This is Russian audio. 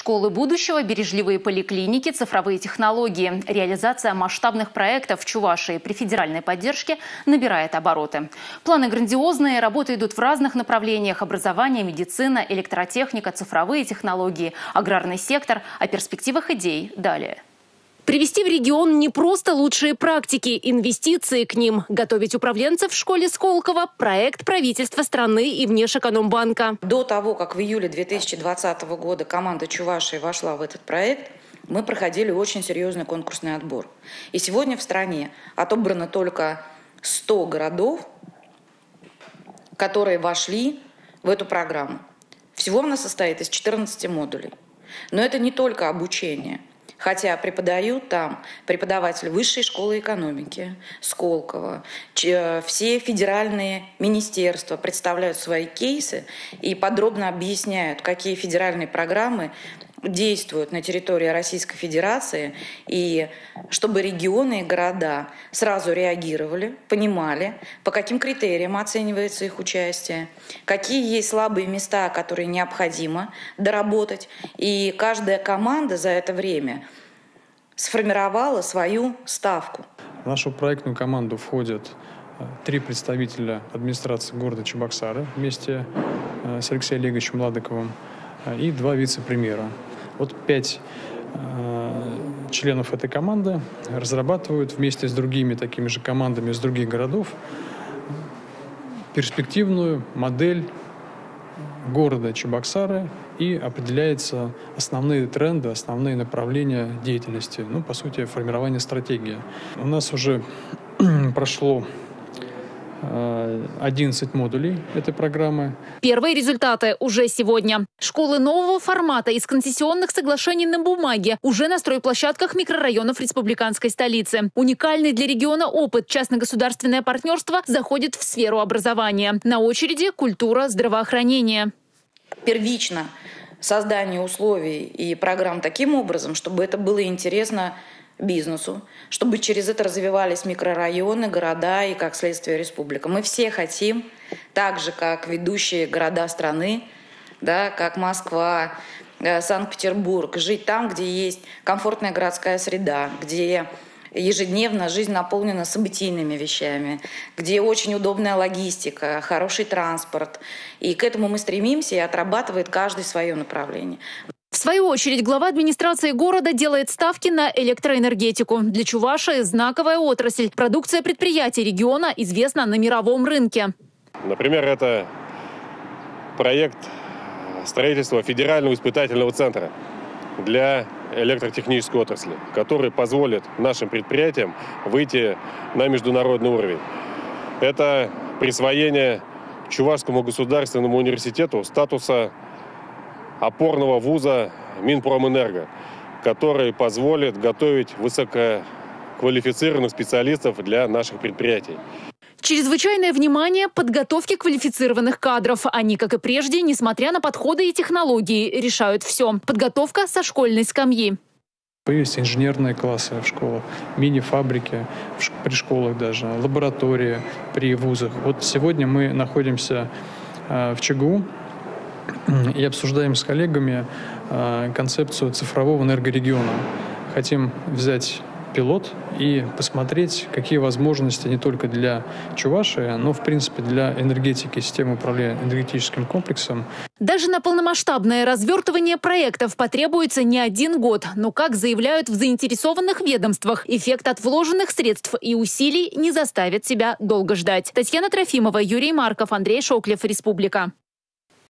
Школы будущего, бережливые поликлиники, цифровые технологии. Реализация масштабных проектов в Чувашии при федеральной поддержке набирает обороты. Планы грандиозные, работы идут в разных направлениях – образование, медицина, электротехника, цифровые технологии, аграрный сектор. О перспективах идей далее. Привести в регион не просто лучшие практики, инвестиции к ним. Готовить управленцев в школе Сколково – проект правительства страны и Внешэкономбанка. До того, как в июле 2020 года команда Чувашии вошла в этот проект, мы проходили очень серьезный конкурсный отбор. И сегодня в стране отобрано только 100 городов, которые вошли в эту программу. Всего она состоит из 14 модулей. Но это не только обучение – Хотя преподают там преподаватели Высшей школы экономики, Сколково, э, все федеральные министерства представляют свои кейсы и подробно объясняют, какие федеральные программы действуют на территории Российской Федерации, и чтобы регионы и города сразу реагировали, понимали, по каким критериям оценивается их участие, какие есть слабые места, которые необходимо доработать. И каждая команда за это время сформировала свою ставку. В нашу проектную команду входят э, три представителя администрации города Чебоксары вместе э, с Алексеем Олеговичем Ладыковым э, и два вице-премьера. Вот пять членов этой команды разрабатывают вместе с другими такими же командами из других городов перспективную модель города Чебоксары и определяются основные тренды, основные направления деятельности, ну, по сути, формирование стратегии. У нас уже прошло 11 э, модулей этой программы. Первые результаты уже сегодня. Школы нового формата из концессионных соглашений на бумаге уже на стройплощадках микрорайонов республиканской столицы. Уникальный для региона опыт частно-государственное партнерство заходит в сферу образования. На очереди культура, здравоохранение. Первично создание условий и программ таким образом, чтобы это было интересно бизнесу, чтобы через это развивались микрорайоны, города и, как следствие, республика. Мы все хотим, так же, как ведущие города страны, да, как Москва, э, Санкт-Петербург, жить там, где есть комфортная городская среда, где ежедневно жизнь наполнена событийными вещами, где очень удобная логистика, хороший транспорт. И к этому мы стремимся, и отрабатывает каждый свое направление. Свою очередь, глава администрации города делает ставки на электроэнергетику. Для Чуваши знаковая отрасль. Продукция предприятий региона известна на мировом рынке. Например, это проект строительства федерального испытательного центра для электротехнической отрасли, который позволит нашим предприятиям выйти на международный уровень. Это присвоение Чувашскому государственному университету статуса опорного вуза Минпромэнерго, который позволит готовить высококвалифицированных специалистов для наших предприятий. Чрезвычайное внимание подготовке квалифицированных кадров. Они, как и прежде, несмотря на подходы и технологии, решают все. Подготовка со школьной скамьи. Появились инженерные классы в школах, мини-фабрики при школах даже, лаборатории при вузах. Вот сегодня мы находимся э, в ЧГУ и обсуждаем с коллегами э, концепцию цифрового энергорегиона. Хотим взять пилот и посмотреть, какие возможности не только для Чувашии, но, в принципе, для энергетики, системы управления энергетическим комплексом. Даже на полномасштабное развертывание проектов потребуется не один год. Но, как заявляют в заинтересованных ведомствах, эффект от вложенных средств и усилий не заставит себя долго ждать. Татьяна Трофимова, Юрий Марков, Андрей Шоклев, Республика.